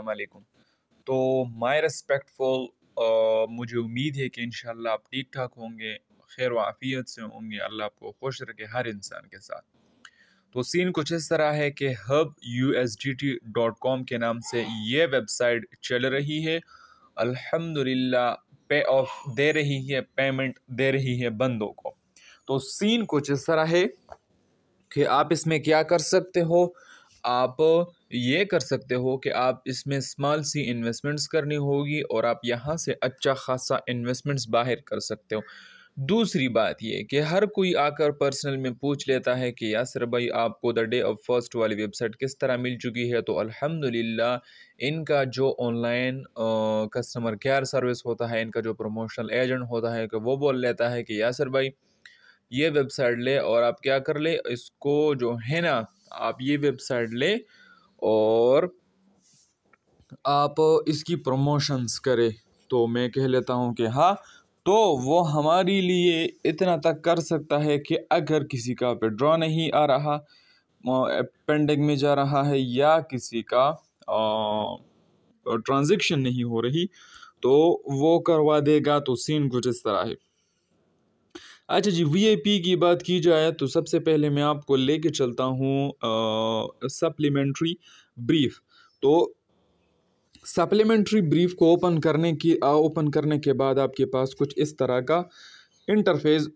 वालेकुम तो my respectful मुझे उम्मीद है कि इन आप ठीक ठाक होंगे, खैर वाफ़ियत से होंगे, अल्लाह आपको खुश रखे हर इंसान के साथ। तो सीन कुछ इस तरह है कि hub U S D T dot com के नाम से ये वेबसाइट चल रही है। अल्हम्दुलिल्लाह पे ऑफ़ दे रही है पेमेंट दे रही है बंदों को। तो सीन कुछ इस तरह है कि आप इसमें क्या कर सकते हो? आप ये कर सकते हो कि आप इसमें स्मॉल सी इन्वेस्टमेंट्स करनी होगी और आप यहाँ से अच्छा खासा इन्वेस्टमेंट्स बाहर कर सकते हो। दूसरी बात ये कि हर कोई आकर पर्सनल में पूछ लेता है कि, यासर भाई, आपको द डे ऑफ़ फ़र्स्ट वाली वेबसाइट किस तरह मिल चुकी है? तो अल्हम्दुलिल्लाह, इनका जो ऑनलाइन कस्टमर केयर सर्विस होता है, इनका जो प्रमोशनल एजेंट होता है, कि वो बोल लेता है कि, यासर भाई, ये वेबसाइट ले और आप क्या कर ले, इसको जो है ना आप ये वेबसाइट ले और आप इसकी प्रमोशंस करें। तो मैं कह लेता हूँ कि हाँ तो वो हमारे लिए इतना तक कर सकता है कि अगर किसी का विड्रॉ नहीं आ रहा पेंडिंग में जा रहा है या किसी का ट्रांजेक्शन नहीं हो रही तो वो करवा देगा तो सीन कुछ इस तरह है। अच्छा जी वीआईपी की बात की जाए तो सबसे पहले मैं आपको लेके चलता हूँ सप्लीमेंट्री ब्रीफ तो सप्लीमेंट्री ब्रीफ को ओपन करने की ओपन करने के बाद आपके पास कुछ इस तरह का इंटरफेस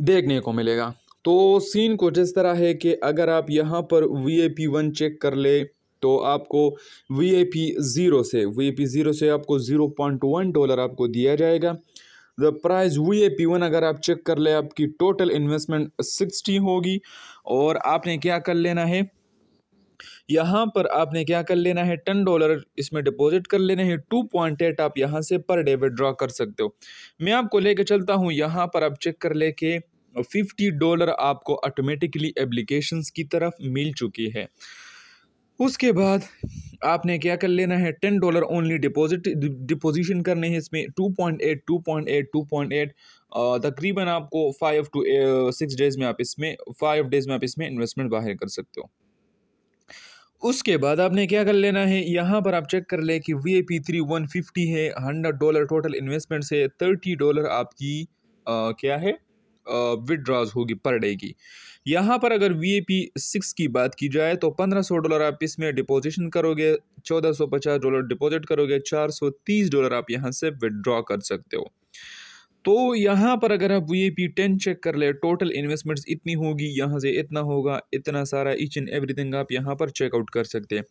देखने को मिलेगा। तो सीन कुछ इस तरह है कि अगर आप यहाँ पर V I P one check कर ले तो आपको वी आई पी ज़ीरो से वी ए पी ज़ीरो से आपको ज़ीरो पॉइंट वन डॉलर आपको दिया जाएगा। The price V A P one अगर आप चेक कर ले, आपकी टोटल इन्वेस्टमेंट सिक्सटी होगी। और आपने क्या कर लेना है? यहाँ पर आपने क्या कर लेना है? टेन डॉलर इसमें डिपॉजिट कर लेना है। टू पॉइंट एट आप यहाँ से पर डे विड्रॉ कर सकते हो। मैं आपको लेके चलता हूँ। यहाँ पर आप चेक कर ले के फिफ्टी डॉलर आपको ऑटोमेटिकली एप्लीकेशंस की तरफ़ मिल चुकी है। उसके बाद आपने क्या कर लेना है? Ten dollar only deposit deposition करने हैं इसमें। Two point eight two point eight two point eight तकरीबन आपको फाइव टू सिक्स डेज़ में आप इसमें फाइव डेज़ में आप इसमें इन्वेस्टमेंट बाहर कर सकते हो। उसके बाद आपने क्या कर लेना है? यहाँ पर आप चेक कर ले कि V A P three one fifty है हंड्रेड डॉलर टोटल इन्वेस्टमेंट से थर्टी डॉलर आपकी आ, क्या है? विड्रॉज होगी पर डे की। यहाँ पर अगर वी ए पी सिक्स की बात की जाए तो पंद्रह सौ डॉलर आप इसमें डिपोजिशन करोगे, चौदह सौ पचास डॉलर डिपॉजिट करोगे, चार सौ तीस डॉलर आप यहाँ से विड्रॉ कर सकते हो। तो यहाँ पर अगर आप V A P ten check कर ले टोटल इन्वेस्टमेंट्स इतनी होगी, यहाँ से इतना होगा, इतना सारा ईच एंड एवरीथिंग आप यहाँ पर चेकआउट कर सकते हैं।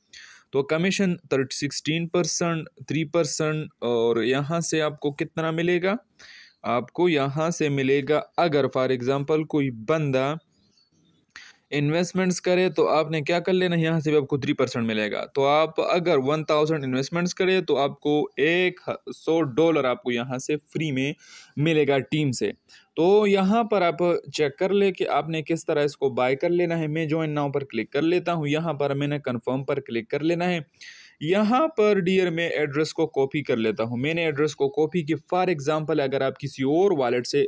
तो commission thirty sixteen percent three percent और यहाँ से आपको कितना मिलेगा? आपको यहाँ से मिलेगा। अगर फॉर एग्ज़ाम्पल कोई बंदा इन्वेस्टमेंट्स करे तो आपने क्या कर लेना? यहाँ से भी आपको थ्री परसेंट मिलेगा। तो आप अगर वन थाउज़ेंड इन्वेस्टमेंट्स करें तो आपको एक सौ डॉलर आपको यहाँ से फ्री में मिलेगा टीम से। तो यहाँ पर आप चेक कर ले कि आपने किस तरह इसको बाय कर लेना है। मैं ज्वाइन नाउ पर क्लिक कर लेता हूँ। यहाँ पर मैंने कन्फर्म पर क्लिक कर लेना है। यहाँ पर डियर मैं एड्रेस को कॉपी कर लेता हूँ। मैंने एड्रेस को कॉपी की। फॉर एग्जांपल अगर आप किसी और वॉलेट से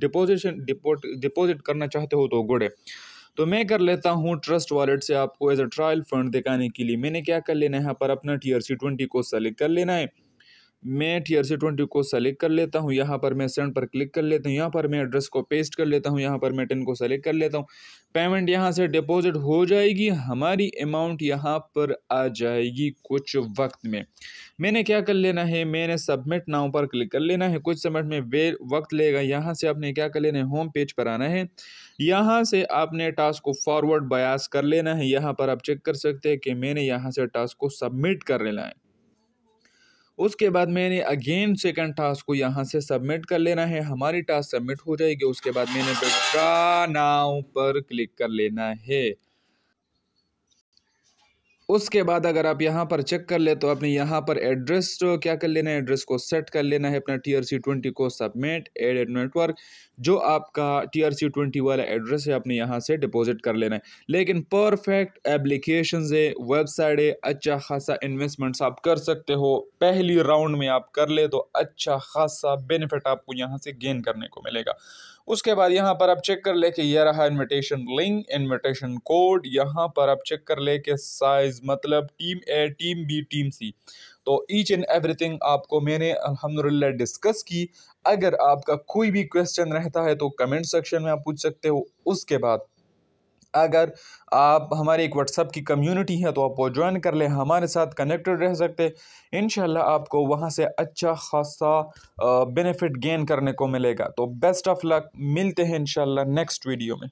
डिपोजिशन डिपोजिट करना चाहते हो तो गुड है तो मैं कर लेता हूँ ट्रस्ट वॉलेट से आपको एज अ ट्रायल फंड दिखाने के लिए। मैंने क्या कर लेना है? यहाँ पर अपना टी आर सी ट्वेंटी को सेलेक्ट कर लेना है। मैं टी आर सी ट्वेंटी को सेलेक्ट कर लेता हूँ, यहाँ पर मैं सेंड पर क्लिक कर लेता हूँ, यहाँ पर मैं एड्रेस को पेस्ट कर लेता हूँ, यहाँ पर मैं टेन को सेलेक्ट कर लेता हूँ। पेमेंट यहाँ से डिपॉजिट हो जाएगी, हमारी अमाउंट यहाँ पर आ जाएगी कुछ वक्त में। मैंने क्या कर लेना है, मैंने सबमिट नाउ पर क्लिक कर लेना है, कुछ सबमिट में वे वक्त लेगा, यहाँ से आपने क्या कर लेना है होम पेज पर आना है। यहाँ से आपने टास्क को फॉरवर्ड बयास कर लेना है, यहाँ पर आप चेक कर सकते हैं कि मैंने यहाँ से टास्क को सबमिट कर लेना है। उसके बाद मैंने अगेन सेकंड टास्क को यहाँ से सबमिट कर लेना है। हमारी टास्क सबमिट हो जाएगी, उसके बाद मैंने बेटा नाव पर क्लिक कर लेना है। उसके बाद अगर आप यहाँ पर चेक कर ले तो आपने यहाँ पर एड्रेस क्या कर लेना है एड्रेस को सेट कर लेना है अपना टी आर सी ट्वेंटी को सबमिट एड नेटवर्क जो आपका टी आर सी ट्वेंटी वाला एड्रेस है आपने यहाँ से डिपॉजिट कर लेना है। लेकिन परफेक्ट एप्लीकेशन है वेबसाइट है अच्छा खासा इन्वेस्टमेंट्स आप कर सकते हो। पहली राउंड में आप कर ले तो अच्छा खासा बेनिफिट आपको यहाँ से गेन करने को मिलेगा। उसके बाद यहाँ पर आप चेक कर ले कि यह रहा इनविटेशन लिंक इनविटेशन कोड यहाँ पर आप चेक कर ले कि साइज़ मतलब team A team B team C तो ईच एंड एवरीथिंग आपको मैंने अल्हम्दुलिल्लाह डिस्कस की। अगर आपका कोई भी क्वेश्चन रहता है तो कमेंट सेक्शन में आप पूछ सकते हो। उसके बाद अगर आप हमारी एक व्हाट्सअप की कम्युनिटी है तो आप वो ज्वाइन कर लें, हमारे साथ कनेक्टेड रह सकते इन आपको वहाँ से अच्छा खासा बेनिफिट गेन करने को मिलेगा। तो बेस्ट ऑफ़ लक मिलते हैं इन नेक्स्ट वीडियो में।